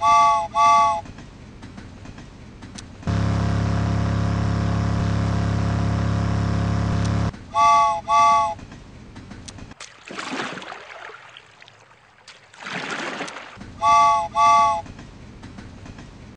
Wow, wow.